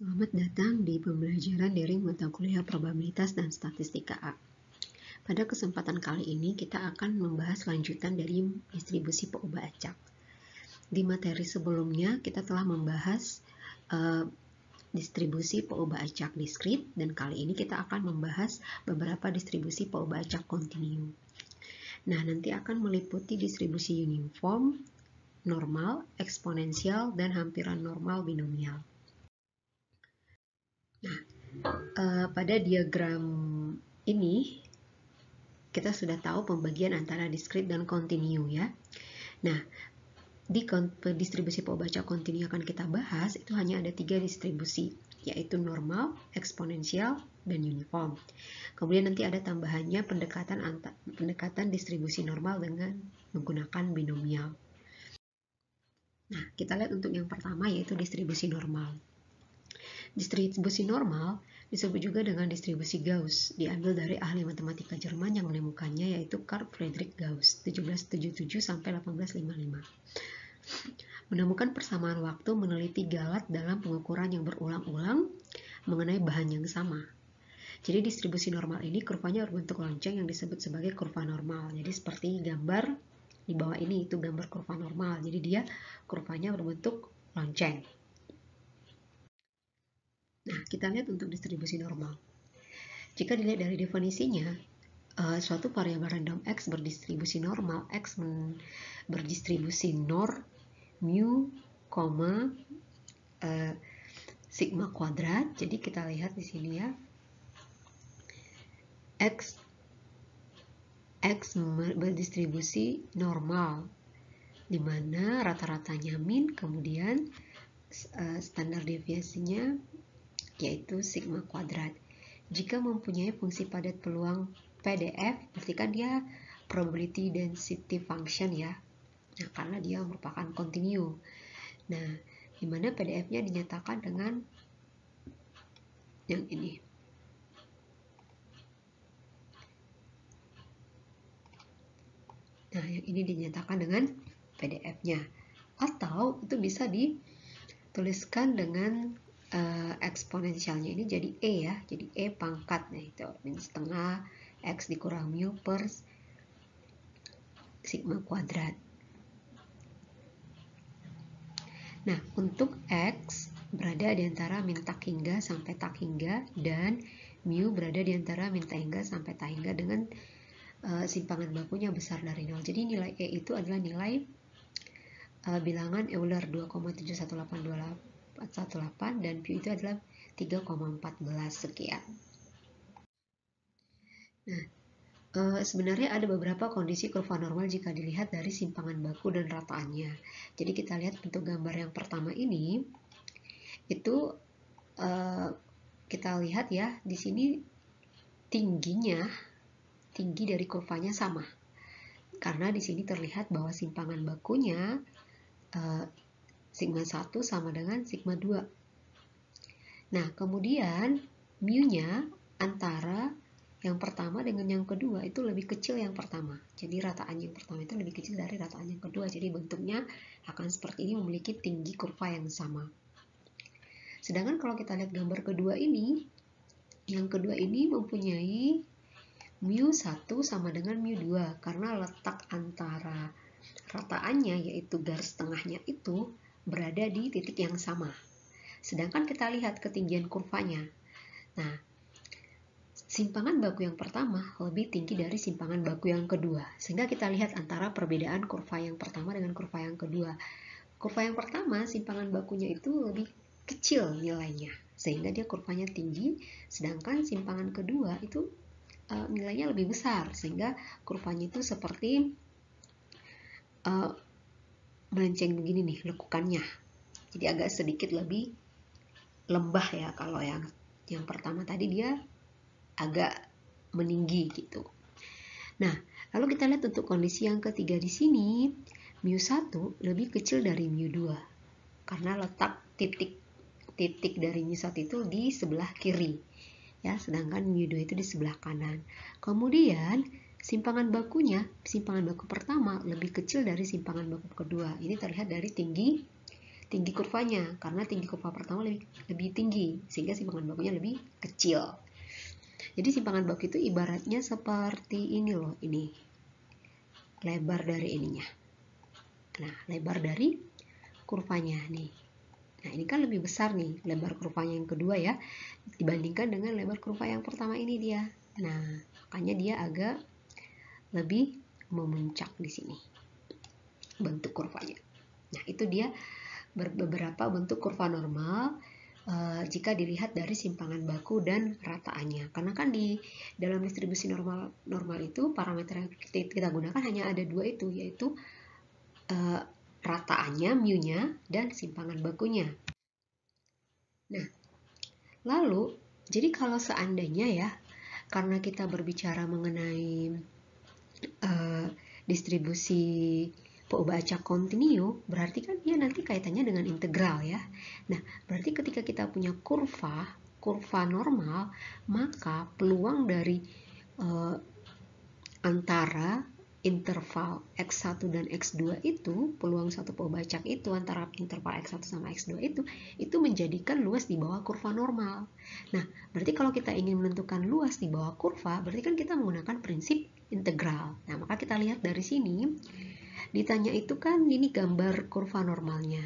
Selamat datang di pembelajaran daring mata kuliah probabilitas dan statistika A. Pada kesempatan kali ini kita akan membahas lanjutan dari distribusi peubah acak. Di materi sebelumnya kita telah membahas uh, distribusi peubah acak diskrit dan kali ini kita akan membahas beberapa distribusi peubah acak kontinu. Nah, nanti akan meliputi distribusi uniform, normal, eksponensial, dan hampiran normal binomial. Nah, uh, pada diagram ini kita sudah tahu pembagian antara diskrit dan kontinu ya. Nah, di distribusi pembaca kontinu akan kita bahas itu hanya ada tiga distribusi yaitu normal, eksponensial, dan uniform. Kemudian nanti ada tambahannya pendekatan antar, pendekatan distribusi normal dengan menggunakan binomial. Nah, kita lihat untuk yang pertama yaitu distribusi normal. Distribusi normal disebut juga dengan distribusi Gauss, diambil dari ahli matematika Jerman yang menemukannya yaitu Carl Friedrich Gauss 1777 sampai 1855. Menemukan persamaan waktu meneliti galat dalam pengukuran yang berulang-ulang mengenai bahan yang sama. Jadi distribusi normal ini kurvanya berbentuk lonceng yang disebut sebagai kurva normal. Jadi seperti gambar di bawah ini itu gambar kurva normal. Jadi dia kurvanya berbentuk lonceng. Nah, kita lihat untuk distribusi normal. Jika dilihat dari definisinya, uh, suatu variabel random x berdistribusi normal, x berdistribusi nor, mu, koma, uh, sigma kuadrat. Jadi kita lihat di sini ya, x x berdistribusi normal, di mana rata-ratanya min, kemudian uh, standar deviasinya yaitu sigma kuadrat. Jika mempunyai fungsi padat peluang PDF, berarti kan dia probability density function ya. Nah, karena dia merupakan kontinu. Nah, di mana PDF-nya dinyatakan dengan yang ini. Nah, yang ini dinyatakan dengan PDF-nya. Atau itu bisa dituliskan dengan uh, eksponensialnya ini jadi E ya, jadi E pangkat, nah itu min setengah X dikurang mu per sigma kuadrat. Nah, untuk X berada di antara min tak hingga sampai tak hingga dan mu berada di antara min tak hingga sampai tak hingga dengan uh, simpangan bakunya besar dari 0. Jadi nilai E itu adalah nilai uh, bilangan Euler 2,71828 418 dan Q itu adalah 3,14 sekian. Nah, e, sebenarnya ada beberapa kondisi kurva normal jika dilihat dari simpangan baku dan rataannya. Jadi kita lihat bentuk gambar yang pertama ini, itu e, kita lihat ya, di sini tingginya, tinggi dari kurvanya sama. Karena di sini terlihat bahwa simpangan bakunya e, sigma 1 sama dengan sigma 2. Nah, kemudian mu-nya antara yang pertama dengan yang kedua itu lebih kecil yang pertama. Jadi rataan yang pertama itu lebih kecil dari rataan yang kedua. Jadi bentuknya akan seperti ini memiliki tinggi kurva yang sama. Sedangkan kalau kita lihat gambar kedua ini, yang kedua ini mempunyai mu 1 sama dengan mu 2 karena letak antara rataannya yaitu garis tengahnya itu berada di titik yang sama. Sedangkan kita lihat ketinggian kurvanya. Nah, simpangan baku yang pertama lebih tinggi dari simpangan baku yang kedua. Sehingga kita lihat antara perbedaan kurva yang pertama dengan kurva yang kedua. Kurva yang pertama, simpangan bakunya itu lebih kecil nilainya. Sehingga dia kurvanya tinggi, sedangkan simpangan kedua itu uh, nilainya lebih besar. Sehingga kurvanya itu seperti uh, melenceng begini nih lekukannya. Jadi agak sedikit lebih lembah ya kalau yang yang pertama tadi dia agak meninggi gitu. Nah, lalu kita lihat untuk kondisi yang ketiga di sini, mu1 lebih kecil dari mu2 karena letak titik titik dari mu1 itu di sebelah kiri. Ya, sedangkan mu2 itu di sebelah kanan. Kemudian Simpangan bakunya, simpangan baku pertama lebih kecil dari simpangan baku kedua. Ini terlihat dari tinggi tinggi kurvanya karena tinggi kurva pertama lebih lebih tinggi sehingga simpangan bakunya lebih kecil. Jadi simpangan baku itu ibaratnya seperti ini loh, ini lebar dari ininya. Nah, lebar dari kurvanya nih. Nah, ini kan lebih besar nih lebar kurvanya yang kedua ya dibandingkan dengan lebar kurva yang pertama ini dia. Nah, makanya dia agak lebih memuncak di sini bentuk kurvanya. Nah, itu dia beberapa bentuk kurva normal uh, jika dilihat dari simpangan baku dan rataannya. Karena kan di dalam distribusi normal normal itu parameter yang kita, gunakan hanya ada dua itu yaitu uh, rataannya mu-nya dan simpangan bakunya. Nah, lalu jadi kalau seandainya ya karena kita berbicara mengenai uh, distribusi baca kontinu berarti kan dia nanti kaitannya dengan integral ya. Nah, berarti ketika kita punya kurva, kurva normal, maka peluang dari uh, antara interval X1 dan X2 itu, peluang satu pembacak itu antara interval X1 sama X2 itu, itu menjadikan luas di bawah kurva normal. Nah, berarti kalau kita ingin menentukan luas di bawah kurva, berarti kan kita menggunakan prinsip integral. Nah, maka kita lihat dari sini, ditanya itu kan ini gambar kurva normalnya.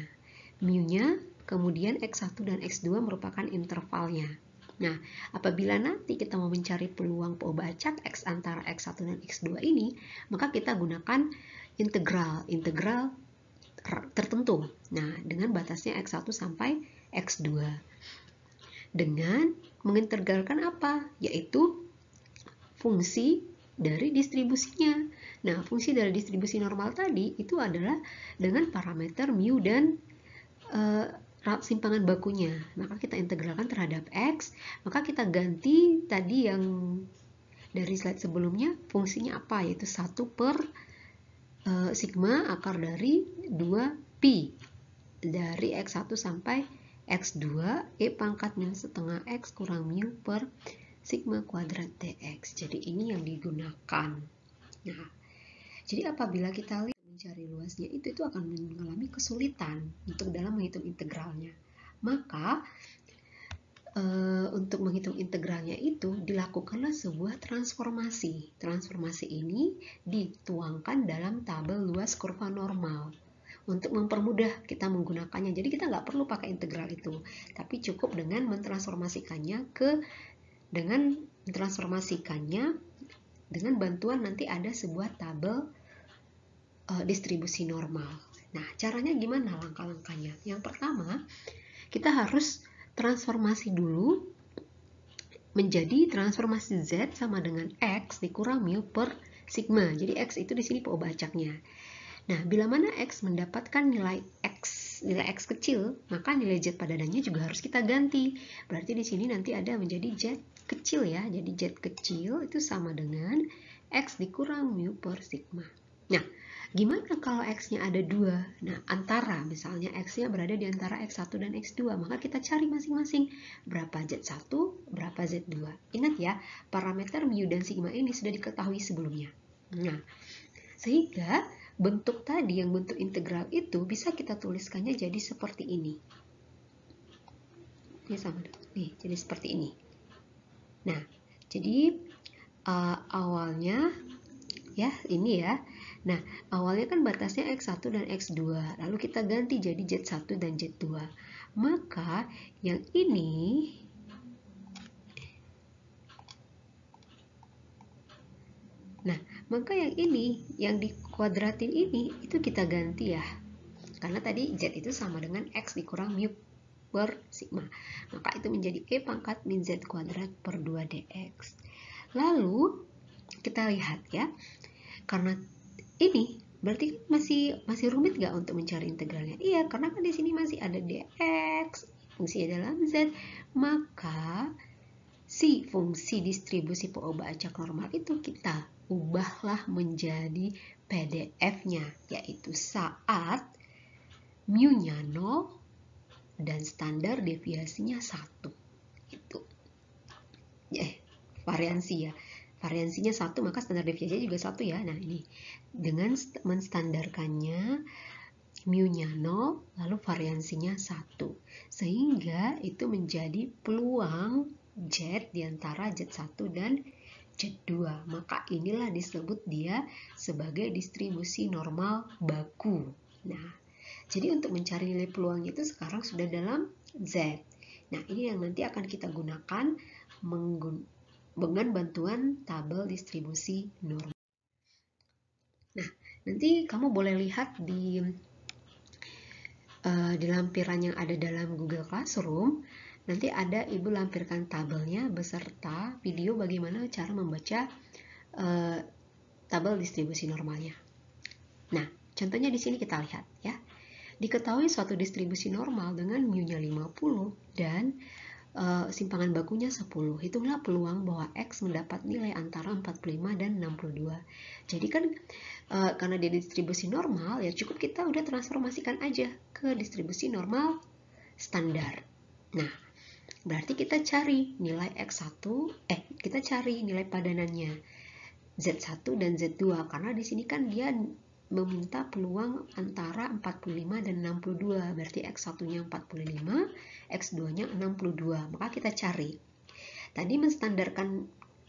Mu-nya, kemudian X1 dan X2 merupakan intervalnya. Nah, apabila nanti kita mau mencari peluang pembacak X antara X1 dan X2 ini, maka kita gunakan integral, integral tertentu. Nah, dengan batasnya X1 sampai X2. Dengan mengintegralkan apa? Yaitu fungsi dari distribusinya. Nah, fungsi dari distribusi normal tadi itu adalah dengan parameter mu dan uh, simpangan bakunya. Maka kita integralkan terhadap X, maka kita ganti tadi yang dari slide sebelumnya fungsinya apa? Yaitu 1 per uh, sigma akar dari 2 pi dari X1 sampai X2 E pangkat min setengah X kurang mu per sigma kuadrat dx. Jadi ini yang digunakan. Nah, jadi apabila kita lihat mencari luasnya itu itu akan mengalami kesulitan untuk dalam menghitung integralnya. Maka e, untuk menghitung integralnya itu dilakukanlah sebuah transformasi. Transformasi ini dituangkan dalam tabel luas kurva normal untuk mempermudah kita menggunakannya. Jadi kita nggak perlu pakai integral itu, tapi cukup dengan mentransformasikannya ke dengan mentransformasikannya dengan bantuan nanti ada sebuah tabel uh, distribusi normal. Nah, caranya gimana langkah-langkahnya? Yang pertama, kita harus transformasi dulu menjadi transformasi Z sama dengan X dikurang mu per sigma. Jadi X itu di sini pembacaknya. Nah, bila mana X mendapatkan nilai X, nilai X kecil, maka nilai Z padanannya juga harus kita ganti. Berarti di sini nanti ada menjadi Z kecil ya. Jadi Z kecil itu sama dengan X dikurang mu per sigma. Nah, Gimana kalau X-nya ada dua? Nah, antara, misalnya X-nya berada di antara X1 dan X2, maka kita cari masing-masing berapa Z1, berapa Z2. Ingat ya, parameter mu dan sigma ini sudah diketahui sebelumnya. Nah, sehingga bentuk tadi yang bentuk integral itu bisa kita tuliskannya jadi seperti ini. Ini sama, nih, jadi seperti ini. Nah, jadi uh, awalnya ya ini ya Nah, awalnya kan batasnya X1 dan X2, lalu kita ganti jadi Z1 dan Z2. Maka yang ini Nah, maka yang ini, yang dikuadratin ini, itu kita ganti ya. Karena tadi Z itu sama dengan X dikurang mu per sigma. Maka itu menjadi E pangkat min Z kuadrat per 2 dx. Lalu, kita lihat ya. Karena ini berarti masih masih rumit nggak untuk mencari integralnya? Iya, karena kan di sini masih ada dx, fungsi dalam z, maka si fungsi distribusi POBA acak normal itu kita ubahlah menjadi PDF-nya, yaitu saat mu-nya 0 dan standar deviasinya 1. Itu. Eh, variansi ya variansinya satu maka standar deviasinya juga satu ya nah ini dengan menstandarkannya mu-nya 0, lalu variansinya 1. Sehingga itu menjadi peluang Z di antara Z1 dan Z2. Maka inilah disebut dia sebagai distribusi normal baku. Nah, jadi untuk mencari nilai peluang itu sekarang sudah dalam Z. Nah, ini yang nanti akan kita gunakan dengan bantuan tabel distribusi normal. Nah, nanti kamu boleh lihat di uh, di lampiran yang ada dalam Google Classroom, nanti ada ibu lampirkan tabelnya beserta video bagaimana cara membaca uh, tabel distribusi normalnya. Nah, contohnya di sini kita lihat ya. Diketahui suatu distribusi normal dengan mu-nya 50 dan uh, simpangan bakunya 10. Hitunglah peluang bahwa X mendapat nilai antara 45 dan 62. Jadi kan uh, karena dia distribusi normal ya cukup kita udah transformasikan aja ke distribusi normal standar. Nah, berarti kita cari nilai X1, eh kita cari nilai padanannya Z1 dan Z2 karena di sini kan dia meminta peluang antara 45 dan 62 berarti X1 nya 45 X2 nya 62 maka kita cari. Tadi menstandarkan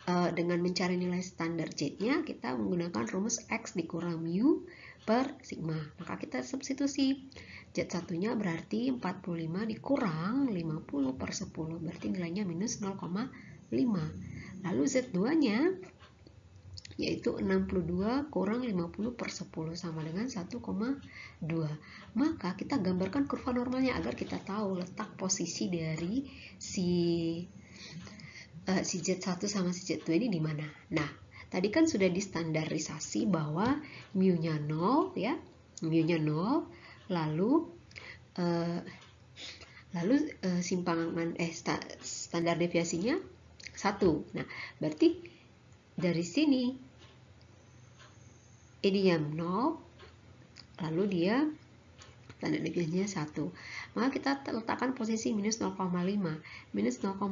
uh, dengan mencari nilai standar Z nya kita menggunakan rumus X dikurang mu per sigma. Maka kita substitusi Z1 nya berarti 45 dikurang 50 per 10 berarti nilainya minus 0,5 lalu Z2 nya yaitu 62 kurang 50 per 10 sama dengan 1,2 maka kita gambarkan kurva normalnya agar kita tahu letak posisi dari si uh, si Z1 sama si Z2 ini di mana. Nah tadi kan sudah distandarisasi bahwa mu-nya 0 ya. Mu-nya 0 lalu uh, lalu uh, simpangan eh sta, standar deviasinya 1 nah berarti dari sini ini yang 0 lalu dia tanda deviasinya 1 maka kita letakkan posisi minus 0,5 minus 0,5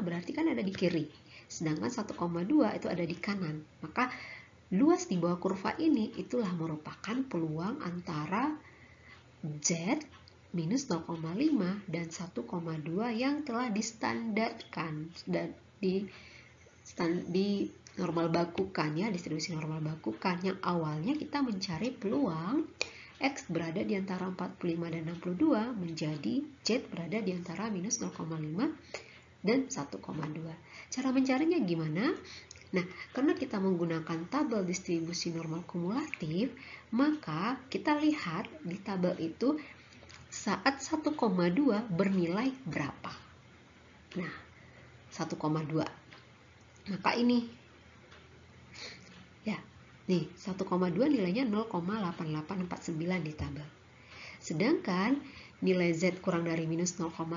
berarti kan ada di kiri sedangkan 1,2 itu ada di kanan. Maka luas di bawah kurva ini itulah merupakan peluang antara Z minus 0,5 dan 1,2 yang telah distandarkan dan di, stand, di normal bakukan ya, distribusi normal bakukan yang awalnya kita mencari peluang X berada di antara 45 dan 62 menjadi Z berada di antara minus 0,5 dan 1,2. Cara mencarinya gimana? Nah, karena kita menggunakan tabel distribusi normal kumulatif, maka kita lihat di tabel itu saat 1,2 bernilai berapa. Nah, 1,2. Maka ini Nih, 1,2 nilainya 0,8849 di tabel. Sedangkan nilai Z kurang dari minus 0,5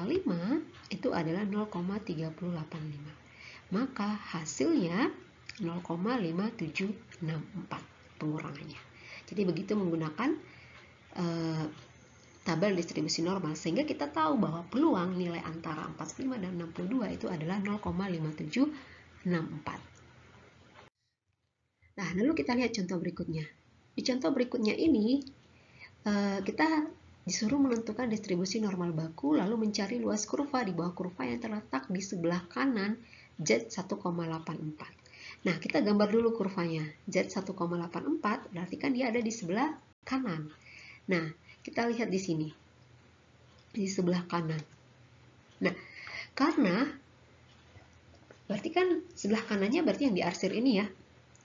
itu adalah 0,3085. Maka hasilnya 0,5764 pengurangannya. Jadi begitu menggunakan uh, tabel distribusi normal sehingga kita tahu bahwa peluang nilai antara 45 dan 62 itu adalah 0,5764. Nah, lalu kita lihat contoh berikutnya. Di contoh berikutnya ini, eh, kita disuruh menentukan distribusi normal baku, lalu mencari luas kurva di bawah kurva yang terletak di sebelah kanan Z1,84. Nah, kita gambar dulu kurvanya. Z1,84 berarti kan dia ada di sebelah kanan. Nah, kita lihat di sini. Di sebelah kanan. Nah, karena berarti kan sebelah kanannya berarti yang diarsir ini ya.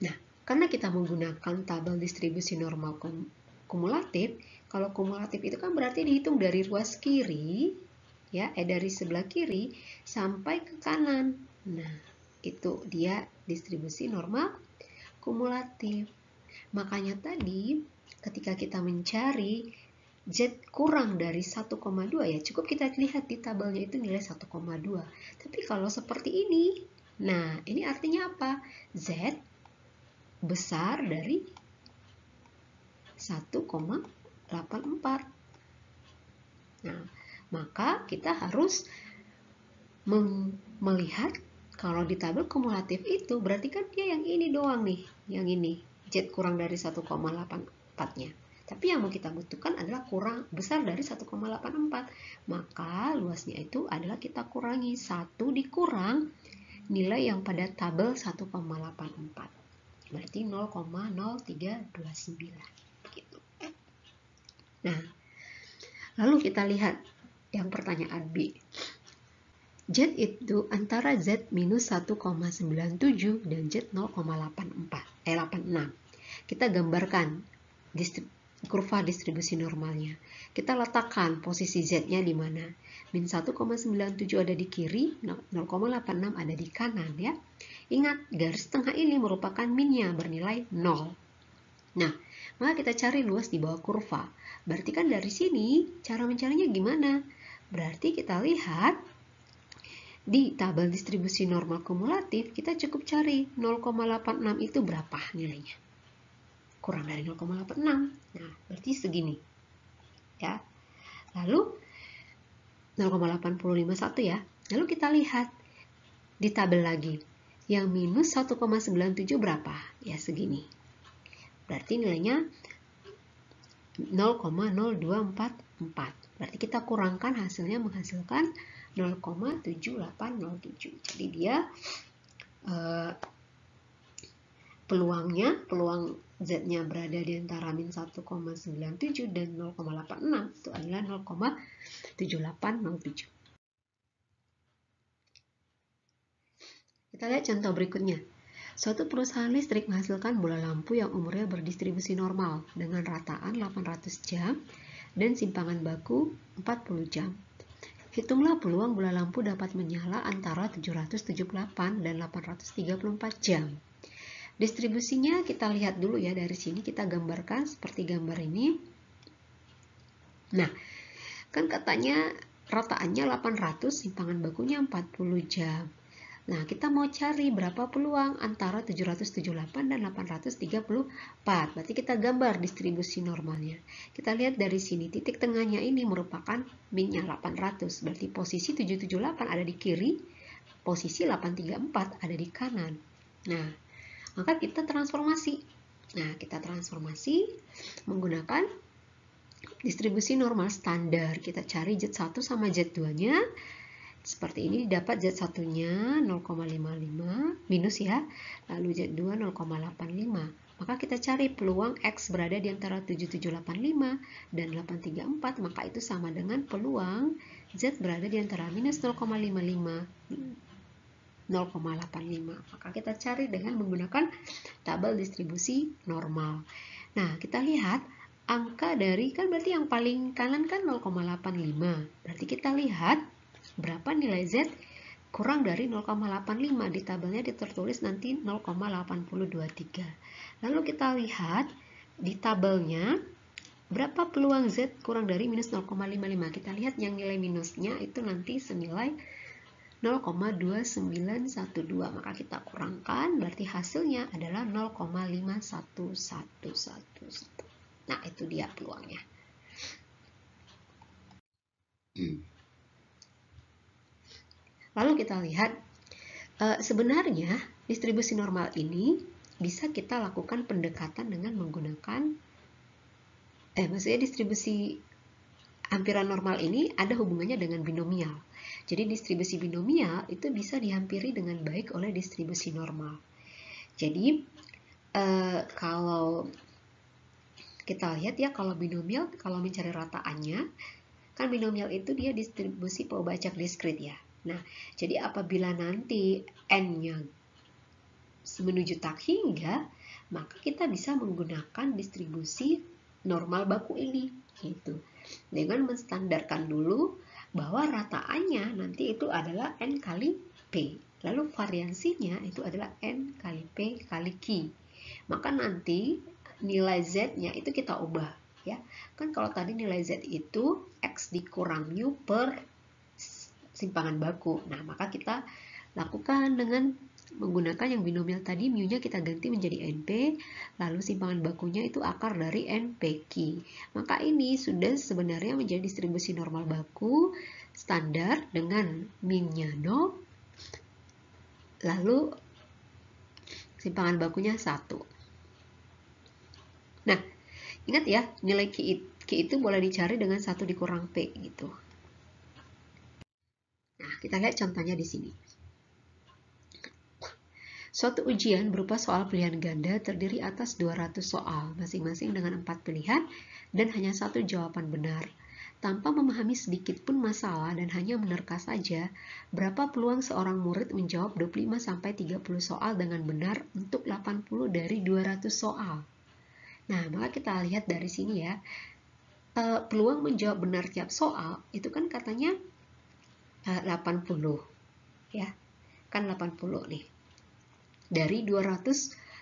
Nah, karena kita menggunakan tabel distribusi normal kumulatif, kalau kumulatif itu kan berarti dihitung dari ruas kiri, ya, eh dari sebelah kiri sampai ke kanan. Nah, itu dia distribusi normal kumulatif. Makanya tadi ketika kita mencari Z kurang dari 1,2 ya cukup kita lihat di tabelnya itu nilai 1,2. Tapi kalau seperti ini, nah ini artinya apa? Z besar dari 1,84. Nah, maka kita harus melihat kalau di tabel kumulatif itu berarti kan dia yang ini doang nih, yang ini Z kurang dari 1,84-nya. Tapi yang mau kita butuhkan adalah kurang besar dari 1,84. Maka luasnya itu adalah kita kurangi 1 dikurang nilai yang pada tabel 1,84. Berarti 0,0329. Gitu. Nah, lalu kita lihat yang pertanyaan B. Z itu antara Z minus 1,97 dan Z 0,84, eh 86. Kita gambarkan distrib kurva distribusi normalnya. Kita letakkan posisi Z-nya di mana. Min 1,97 ada di kiri, 0,86 ada di kanan ya. Ingat, garis tengah ini merupakan minnya bernilai 0. Nah, maka kita cari luas di bawah kurva. Berarti kan dari sini cara mencarinya gimana? Berarti kita lihat di tabel distribusi normal kumulatif, kita cukup cari 0,86 itu berapa nilainya. Kurang dari 0,86. Nah, berarti segini. Ya. Lalu 0,851 ya. Lalu kita lihat di tabel lagi. Yang minus 1,97 berapa? Ya, segini. Berarti nilainya 0,0244. Berarti kita kurangkan hasilnya menghasilkan 0,7807. Jadi dia uh, peluangnya, peluang Z-nya berada di antara min 1,97 dan 0,86 itu adalah 0,7807. Kita lihat contoh berikutnya. Suatu perusahaan listrik menghasilkan bola lampu yang umurnya berdistribusi normal dengan rataan 800 jam dan simpangan baku 40 jam. Hitunglah peluang bola lampu dapat menyala antara 778 dan 834 jam. Distribusinya kita lihat dulu ya dari sini kita gambarkan seperti gambar ini. Nah, kan katanya rataannya 800, simpangan bakunya 40 jam. Nah, kita mau cari berapa peluang antara 778 dan 834. Berarti kita gambar distribusi normalnya. Kita lihat dari sini, titik tengahnya ini merupakan minnya 800. Berarti posisi 778 ada di kiri, posisi 834 ada di kanan. Nah, maka kita transformasi. Nah, kita transformasi menggunakan distribusi normal standar. Kita cari Z1 sama Z2-nya seperti ini dapat Z1-nya 0,55 minus ya, lalu Z2 0,85. Maka kita cari peluang X berada di antara 7785 dan 834, maka itu sama dengan peluang Z berada di antara minus 0,55 0,85. Maka kita cari dengan menggunakan tabel distribusi normal. Nah, kita lihat angka dari kan berarti yang paling kanan kan 0,85. Berarti kita lihat berapa nilai Z? Kurang dari 0,85 di tabelnya ditertulis nanti 0,8023 lalu kita lihat di tabelnya berapa peluang Z kurang dari minus 0,55 kita lihat yang nilai minusnya itu nanti senilai 0,2912 maka kita kurangkan berarti hasilnya adalah 0,51111 nah itu dia peluangnya. Hmm. Lalu kita lihat, e, sebenarnya distribusi normal ini bisa kita lakukan pendekatan dengan menggunakan, eh maksudnya distribusi hampiran normal ini ada hubungannya dengan binomial. Jadi distribusi binomial itu bisa dihampiri dengan baik oleh distribusi normal. Jadi e, kalau kita lihat ya kalau binomial kalau mencari rataannya kan binomial itu dia distribusi Pobacak diskrit ya. Nah, jadi apabila nanti N-nya menuju tak hingga, maka kita bisa menggunakan distribusi normal baku ini. Gitu. Dengan menstandarkan dulu bahwa rataannya nanti itu adalah N kali P. Lalu variansinya itu adalah N kali P kali Q. Maka nanti nilai Z-nya itu kita ubah. ya Kan kalau tadi nilai Z itu X dikurang U per simpangan baku. Nah, maka kita lakukan dengan menggunakan yang binomial tadi, mu-nya kita ganti menjadi NP, lalu simpangan bakunya itu akar dari NPQ. Maka ini sudah sebenarnya menjadi distribusi normal baku standar dengan min-nya 0, lalu simpangan bakunya 1. Nah, Ingat ya, nilai Q, itu boleh dicari dengan satu dikurang P gitu. Nah, kita lihat contohnya di sini. Suatu ujian berupa soal pilihan ganda terdiri atas 200 soal, masing-masing dengan empat pilihan dan hanya satu jawaban benar. Tanpa memahami sedikit pun masalah dan hanya menerka saja, berapa peluang seorang murid menjawab 25-30 soal dengan benar untuk 80 dari 200 soal? Nah, maka kita lihat dari sini ya, uh, peluang menjawab benar tiap soal itu kan katanya 80 ya, kan 80 nih dari 200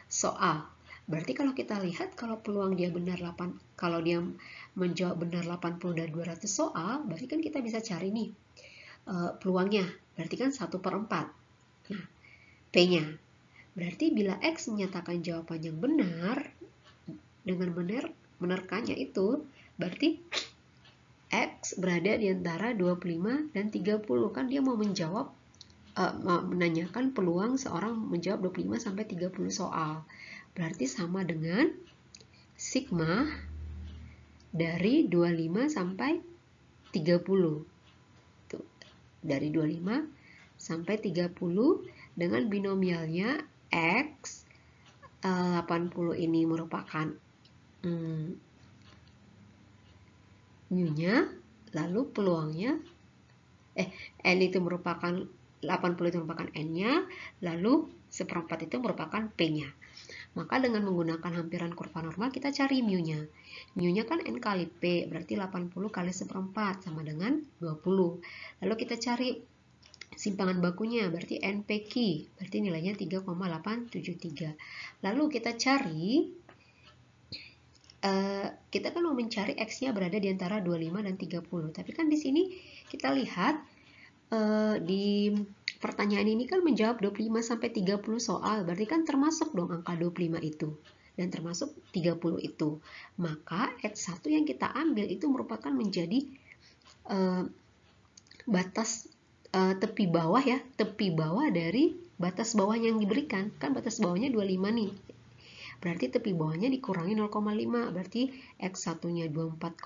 soal. Berarti kalau kita lihat kalau peluang dia benar 8 kalau dia menjawab benar 80 dari 200 soal, berarti kan kita bisa cari nih uh, peluangnya. Berarti kan 1 per 4. Nah, P-nya. Berarti bila X menyatakan jawaban yang benar dengan benar menerkanya itu, berarti X berada di antara 25 dan 30. Kan dia mau menjawab uh, menanyakan peluang seorang menjawab 25 sampai 30 soal. Berarti sama dengan sigma dari 25 sampai 30. Tuh, dari 25 sampai 30 dengan binomialnya X 80 eh, ini merupakan hmm, mu-nya, lalu peluangnya eh n itu merupakan 80 itu merupakan N-nya, lalu seperempat itu merupakan P-nya. Maka dengan menggunakan hampiran kurva normal, kita cari mu-nya. Mu-nya kan N kali P, berarti 80 kali seperempat, sama dengan 20. Lalu kita cari simpangan bakunya, berarti NPQ, berarti nilainya 3,873. Lalu kita cari, uh, kita kan mau mencari X-nya berada di antara 25 dan 30. Tapi kan di sini kita lihat uh, di pertanyaan ini kan menjawab 25 sampai 30 soal, berarti kan termasuk dong angka 25 itu dan termasuk 30 itu. Maka X1 yang kita ambil itu merupakan menjadi uh, batas uh, tepi bawah ya, tepi bawah dari batas bawah yang diberikan. Kan batas bawahnya 25 nih. Berarti tepi bawahnya dikurangi 0,5, berarti X1-nya 24,5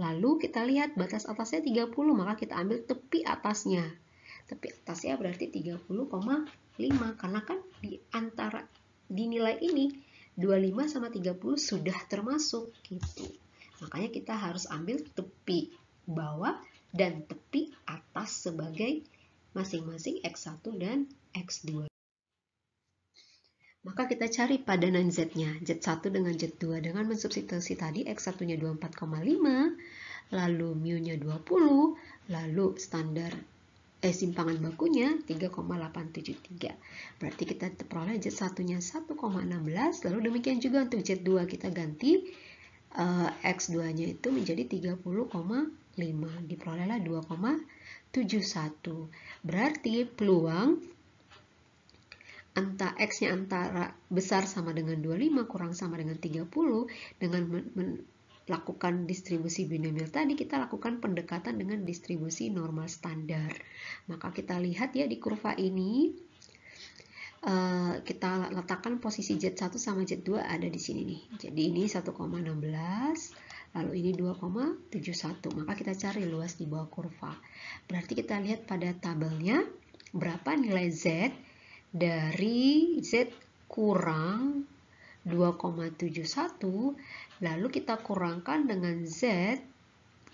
Lalu kita lihat batas atasnya 30, maka kita ambil tepi atasnya. Tepi atasnya berarti 30,5 karena kan di antara di nilai ini 25 sama 30 sudah termasuk gitu. Makanya kita harus ambil tepi bawah dan tepi atas sebagai masing-masing X1 dan X2. Maka kita cari padanan Z-nya, Z1 dengan Z2 dengan mensubstitusi tadi X1-nya 24,5, lalu mu-nya 20, lalu standar eh simpangan bakunya 3,873. Berarti kita peroleh Z1-nya 1,16, lalu demikian juga untuk Z2 kita ganti uh, X2-nya itu menjadi 30,5, diperolehlah 2,71. Berarti peluang anta X-nya antara besar sama dengan 25 kurang sama dengan 30 dengan melakukan distribusi binomial tadi kita lakukan pendekatan dengan distribusi normal standar. Maka kita lihat ya di kurva ini uh, kita letakkan posisi Z1 sama Z2 ada di sini nih. Jadi ini 1,16 lalu ini 2,71 maka kita cari luas di bawah kurva. Berarti kita lihat pada tabelnya berapa nilai Z dari Z kurang 2,71 lalu kita kurangkan dengan Z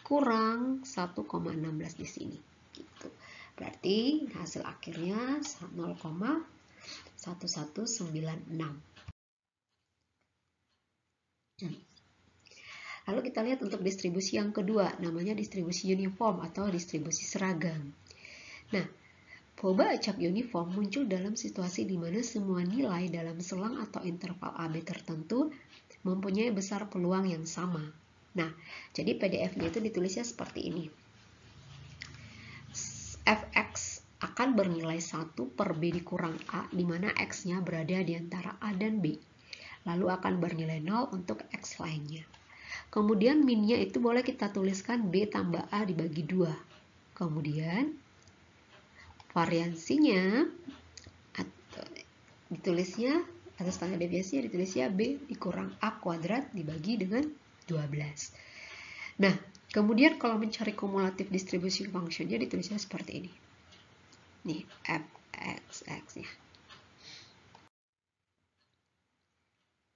kurang 1,16 di sini gitu. Berarti hasil akhirnya 0,1196. Lalu kita lihat untuk distribusi yang kedua, namanya distribusi uniform atau distribusi seragam. Nah, Poba acak uniform muncul dalam situasi di mana semua nilai dalam selang atau interval AB tertentu mempunyai besar peluang yang sama. Nah, jadi PDF-nya itu ditulisnya seperti ini. Fx akan bernilai 1 per B dikurang A, di mana X-nya berada di antara A dan B. Lalu akan bernilai 0 untuk X lainnya. Kemudian minnya itu boleh kita tuliskan B tambah A dibagi 2. Kemudian variansinya ditulisnya atau standar deviasinya ditulisnya B dikurang A kuadrat dibagi dengan 12. Nah, kemudian kalau mencari kumulatif distribution functionnya ditulisnya seperti ini. Nih, f x x-nya.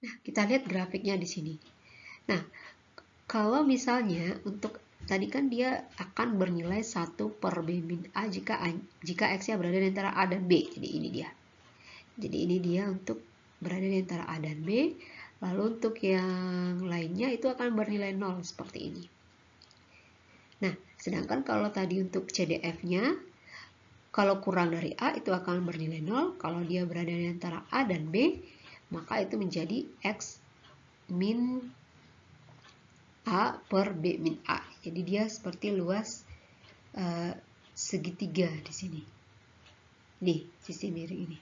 Nah, kita lihat grafiknya di sini. Nah, kalau misalnya untuk tadi kan dia akan bernilai 1 per B min A jika jika X-nya berada di antara A dan B. Jadi ini dia. Jadi ini dia untuk berada di antara A dan B. Lalu untuk yang lainnya itu akan bernilai 0 seperti ini. Nah, sedangkan kalau tadi untuk CDF-nya, kalau kurang dari A itu akan bernilai 0. Kalau dia berada di antara A dan B, maka itu menjadi X min A per B min A. Jadi dia seperti luas uh, segitiga di sini. Nih, sisi miring ini.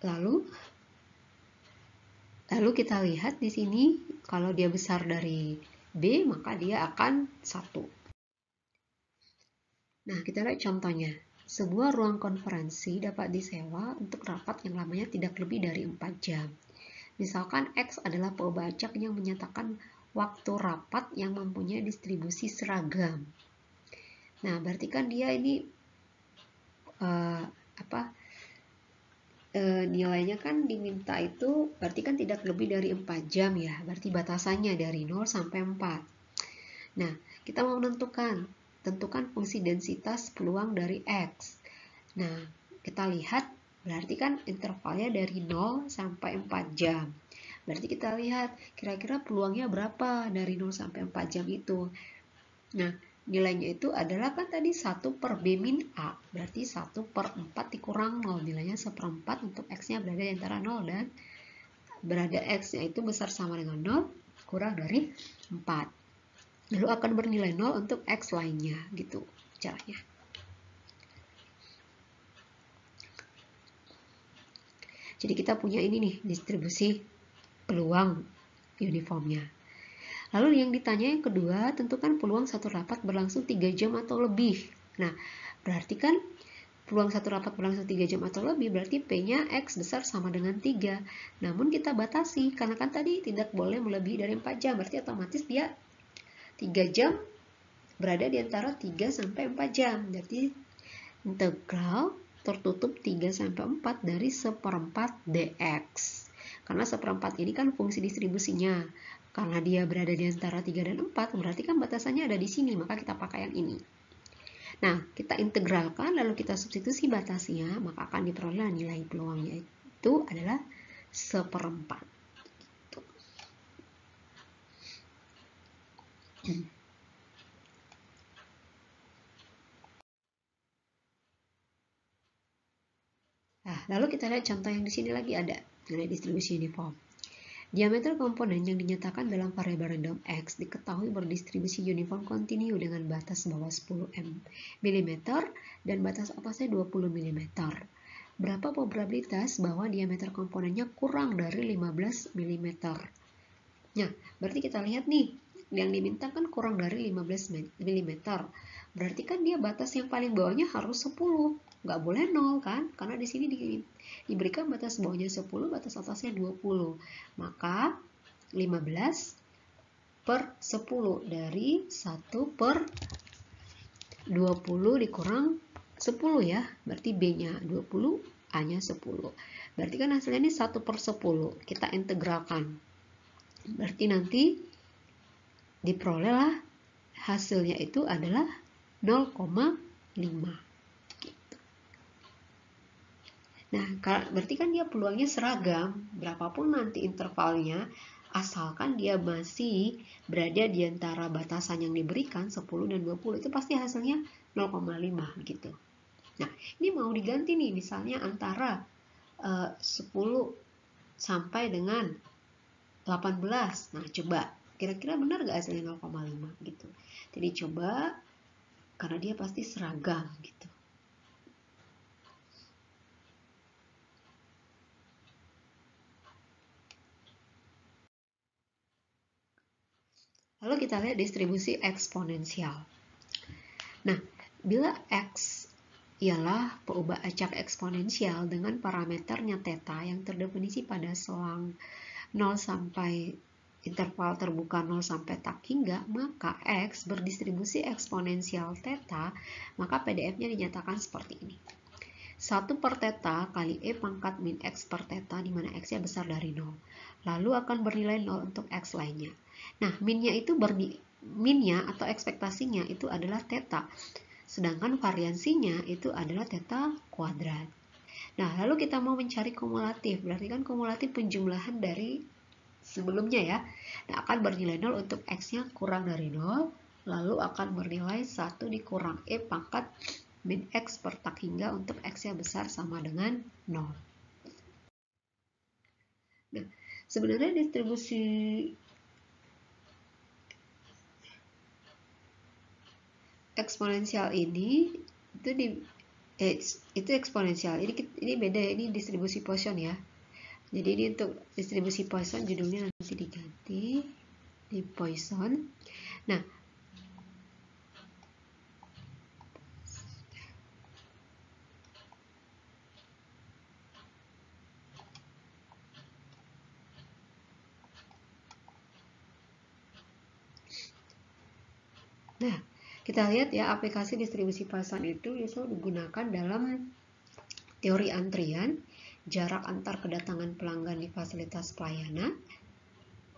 Lalu lalu kita lihat di sini kalau dia besar dari B maka dia akan satu. Nah, kita lihat contohnya. Sebuah ruang konferensi dapat disewa untuk rapat yang lamanya tidak lebih dari 4 jam. Misalkan X adalah pembajak yang menyatakan waktu rapat yang mempunyai distribusi seragam. Nah, berarti kan dia ini uh, apa e, nilainya kan diminta itu berarti kan tidak lebih dari 4 jam ya. Berarti batasannya dari 0 sampai 4. Nah, kita mau menentukan tentukan fungsi densitas peluang dari X. Nah, kita lihat berarti kan intervalnya dari 0 sampai 4 jam. Berarti kita lihat kira-kira peluangnya berapa dari 0 sampai 4 jam itu. Nah, nilainya itu adalah kan tadi 1 per B min A, berarti 1 per 4 dikurang 0, nilainya seperempat untuk X-nya berada di antara 0 dan berada X-nya itu besar sama dengan 0, kurang dari 4. Lalu akan bernilai 0 untuk X lainnya, gitu caranya. Jadi kita punya ini nih, distribusi peluang uniformnya. Lalu yang ditanya yang kedua, tentukan peluang satu rapat berlangsung 3 jam atau lebih. Nah, berarti kan peluang satu rapat berlangsung 3 jam atau lebih berarti P-nya X besar sama dengan 3. Namun kita batasi, karena kan tadi tidak boleh melebihi dari 4 jam, berarti otomatis dia 3 jam berada di antara 3 sampai 4 jam. Berarti integral tertutup 3 sampai 4 dari seperempat dx. Karena seperempat ini kan fungsi distribusinya. Karena dia berada di antara 3 dan 4, berarti kan batasannya ada di sini, maka kita pakai yang ini. Nah, kita integralkan, lalu kita substitusi batasnya, maka akan diperoleh nilai peluangnya itu adalah seperempat. Nah, lalu kita lihat contoh yang di sini lagi ada nilai distribusi uniform. Diameter komponen yang dinyatakan dalam variabel random X diketahui berdistribusi uniform kontinu dengan batas bawah 10 mm dan batas atasnya 20 mm. Berapa probabilitas bahwa diameter komponennya kurang dari 15 mm? Nah, berarti kita lihat nih, yang diminta kan kurang dari 15 mm. Berarti kan dia batas yang paling bawahnya harus 10 nggak boleh nol kan? Karena di sini di, diberikan batas bawahnya 10 batas atasnya 20 maka 15 per 10 dari 1 per 20 dikurang 10 ya. Berarti B nya 20 A nya 10 berarti kan hasilnya ini 1 per 10 kita integralkan. Berarti nanti diperolehlah hasilnya itu adalah 0,5 Nah, berarti kan dia peluangnya seragam, berapapun nanti intervalnya, asalkan dia masih berada di antara batasan yang diberikan 10 dan 20 itu pasti hasilnya 0,5 gitu. Nah, ini mau diganti nih misalnya antara uh, 10 sampai dengan 18. Nah, coba kira-kira benar gak hasilnya 0,5 gitu. Jadi coba karena dia pasti seragam gitu. Lalu kita lihat distribusi eksponensial. Nah, Bila X ialah peubah acak eksponensial dengan parameternya theta yang terdefinisi pada selang 0 sampai interval terbuka 0 sampai tak hingga, maka X berdistribusi eksponensial theta, maka PDF-nya dinyatakan seperti ini. 1 per theta kali E pangkat min X per theta, di mana X-nya besar dari 0. Lalu akan bernilai 0 untuk X lainnya. Nah, minnya itu berdi, minnya atau ekspektasinya itu adalah theta. Sedangkan variansinya itu adalah theta kuadrat. Nah, lalu kita mau mencari kumulatif. Berarti kan kumulatif penjumlahan dari sebelumnya ya. Nah, akan bernilai 0 untuk X-nya kurang dari 0. Lalu akan bernilai 1 dikurang E pangkat min X per tak hingga untuk X-nya besar sama dengan 0. Nah, sebenarnya distribusi eksponensial ini itu di eh, itu eksponensial. Ini ini beda ini distribusi Poisson ya. Jadi ini untuk distribusi Poisson judulnya nanti diganti di Poisson. Nah, Nah, kita lihat ya aplikasi distribusi Poisson itu bisa digunakan dalam teori antrian, jarak antar kedatangan pelanggan di fasilitas pelayanan,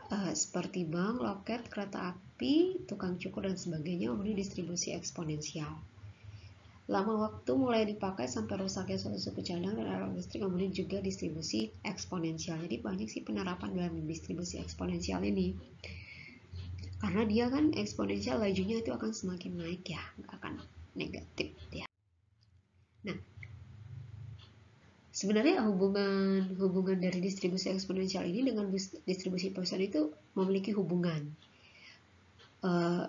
uh, seperti bank, loket, kereta api, tukang cukur, dan sebagainya memberi distribusi eksponensial. Lama waktu mulai dipakai sampai rusaknya suatu suku cadang dan alat listrik kemudian juga distribusi eksponensial. Jadi banyak sih penerapan dalam distribusi eksponensial ini karena dia kan eksponensial lajunya itu akan semakin naik ya nggak akan negatif ya nah sebenarnya hubungan hubungan dari distribusi eksponensial ini dengan distribusi Poisson itu memiliki hubungan. Uh,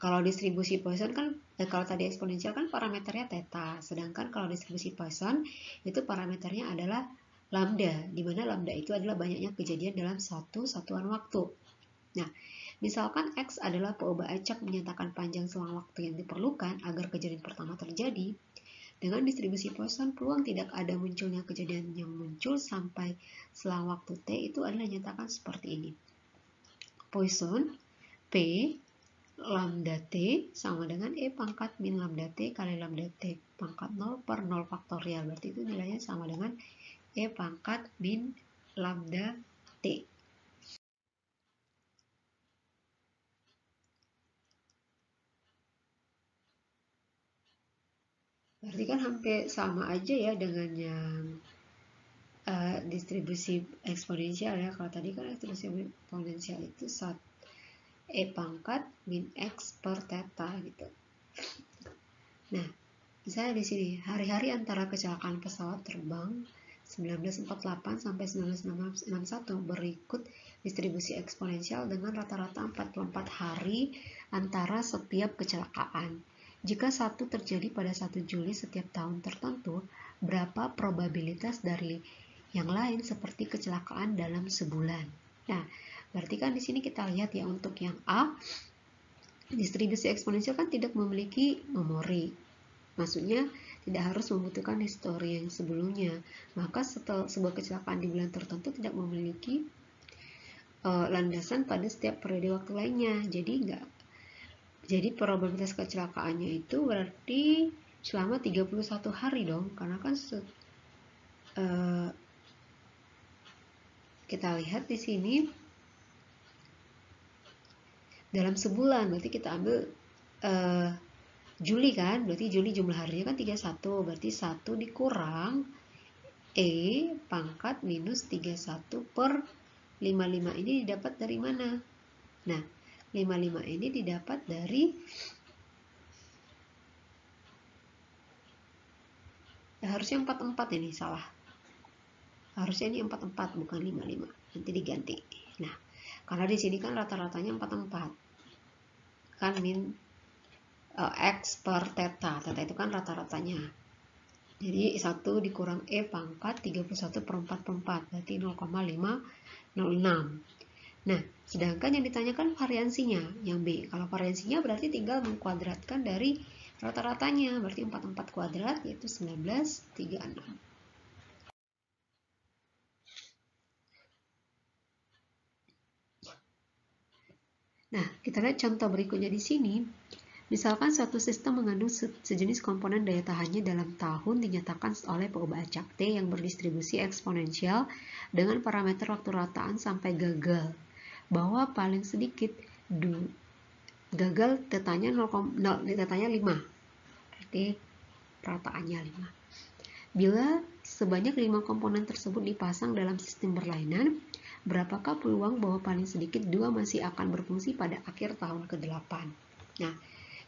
kalau distribusi Poisson kan eh, kalau tadi eksponensial kan parameternya theta sedangkan kalau distribusi Poisson itu parameternya adalah lambda di mana lambda itu adalah banyaknya kejadian dalam satu satuan waktu. Nah, misalkan X adalah peubah acak menyatakan panjang selang waktu yang diperlukan agar kejadian pertama terjadi, dengan distribusi Poisson, peluang tidak ada munculnya kejadian yang muncul sampai selang waktu T itu adalah nyatakan seperti ini. Poisson P lambda T sama dengan E pangkat min lambda T kali lambda T pangkat 0 per 0 faktorial. Berarti itu nilainya sama dengan E pangkat min lambda T. Berarti kan hampir sama aja ya dengan yang uh, distribusi eksponensial ya. Kalau tadi kan distribusi eksponensial itu saat E pangkat min X per theta gitu. Nah, misalnya di sini, hari-hari antara kecelakaan pesawat terbang 1948 sampai 1961 berikut distribusi eksponensial dengan rata-rata 44 hari antara setiap kecelakaan. Jika satu terjadi pada 1 Juli setiap tahun tertentu, berapa probabilitas dari yang lain seperti kecelakaan dalam sebulan? Nah, berarti kan di sini kita lihat ya untuk yang A, distribusi eksponensial kan tidak memiliki memori. Maksudnya tidak harus membutuhkan histori yang sebelumnya. Maka setelah sebuah kecelakaan di bulan tertentu tidak memiliki uh, landasan pada setiap periode waktu lainnya. Jadi nggak jadi probabilitas kecelakaannya itu berarti selama 31 hari dong, karena kan uh, kita lihat di sini dalam sebulan berarti kita ambil uh, Juli kan, berarti Juli jumlah harinya kan 31, berarti 1 dikurang E pangkat minus 31 per 55 ini didapat dari mana? Nah, 55 ini didapat dari ya, harusnya 44 ini salah. Harusnya ini 44 bukan 55 nanti diganti. Nah karena di sini kan rata-ratanya 44 kan min uh, x per theta theta itu kan rata-ratanya. Jadi 1 dikurang E pangkat 31 per 4 per 4 berarti 0,506 Nah, sedangkan yang ditanyakan variansinya, yang B. Kalau variansinya berarti tinggal mengkuadratkan dari rata-ratanya, berarti 44 kuadrat yaitu 1936. Nah, kita lihat contoh berikutnya di sini. Misalkan suatu sistem mengandung sejenis komponen daya tahannya dalam tahun dinyatakan oleh pengubah acak T yang berdistribusi eksponensial dengan parameter waktu rataan sampai gagal bahwa paling sedikit du, gagal tetanya 0, 0 tetanya 5 berarti rataannya 5 bila sebanyak 5 komponen tersebut dipasang dalam sistem berlainan berapakah peluang bahwa paling sedikit dua masih akan berfungsi pada akhir tahun ke-8 nah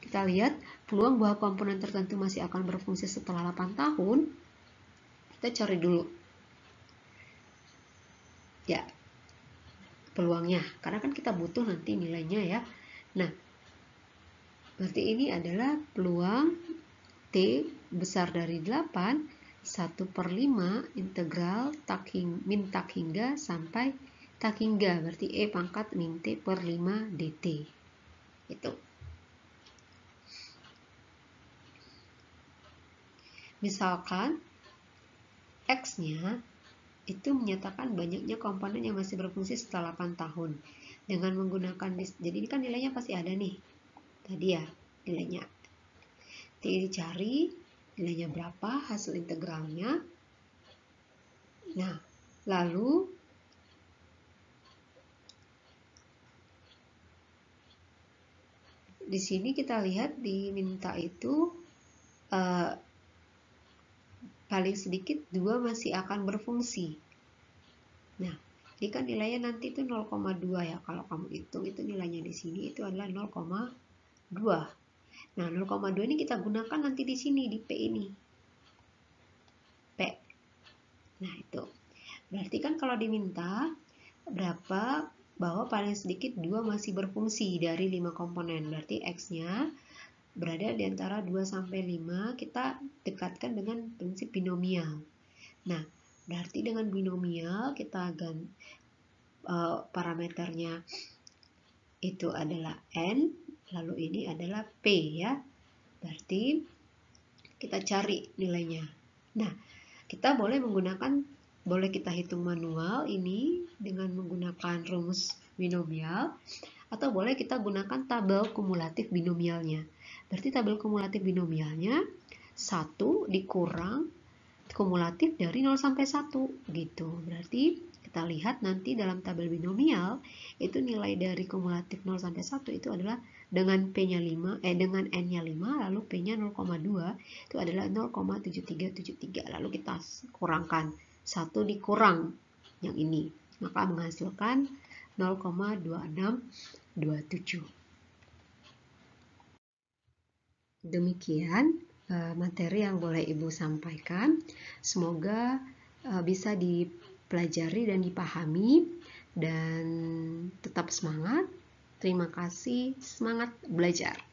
kita lihat peluang bahwa komponen tertentu masih akan berfungsi setelah 8 tahun. Kita cari dulu. Ya peluangnya. Karena kan kita butuh nanti nilainya ya. Nah berarti ini adalah peluang T besar dari 8 1 per 5 integral tak hing, min tak hingga sampai tak hingga. Berarti E pangkat min T per 5 dt itu misalkan X-nya itu menyatakan banyaknya komponen yang masih berfungsi setelah 8 tahun dengan menggunakan jadi ini kan nilainya pasti ada nih. Tadi ya nilainya. T dicari nilainya berapa hasil integralnya. Nah lalu di sini kita lihat diminta itu uh, paling sedikit dua masih akan berfungsi. Nah, ini kan nilainya nanti itu 0,2 ya. Kalau kamu hitung itu nilainya di sini itu adalah 0,2. Nah, 0,2 ini kita gunakan nanti di sini di P ini. P. Nah, itu. Berarti kan kalau diminta berapa bahwa paling sedikit dua masih berfungsi dari 5 komponen. Berarti X-nya berada di antara 2 sampai 5, kita dekatkan dengan prinsip binomial. Nah, berarti dengan binomial kita akan uh, parameternya itu adalah n, lalu ini adalah p ya. Berarti kita cari nilainya. Nah, kita boleh menggunakan boleh kita hitung manual ini dengan menggunakan rumus binomial atau boleh kita gunakan tabel kumulatif binomialnya. Berarti tabel kumulatif binomialnya 1 dikurang kumulatif dari 0 sampai 1 gitu. Berarti kita lihat nanti dalam tabel binomial itu nilai dari kumulatif 0 sampai 1 itu adalah dengan P-nya 5 eh dengan N-nya 5 lalu P-nya 0,2 itu adalah 0,7373 lalu kita kurangkan 1 dikurang yang ini. Maka menghasilkan 0,2627 Demikian uh, materi yang boleh Ibu sampaikan. Semoga uh, bisa dipelajari dan dipahami dan tetap semangat. Terima kasih, semangat belajar.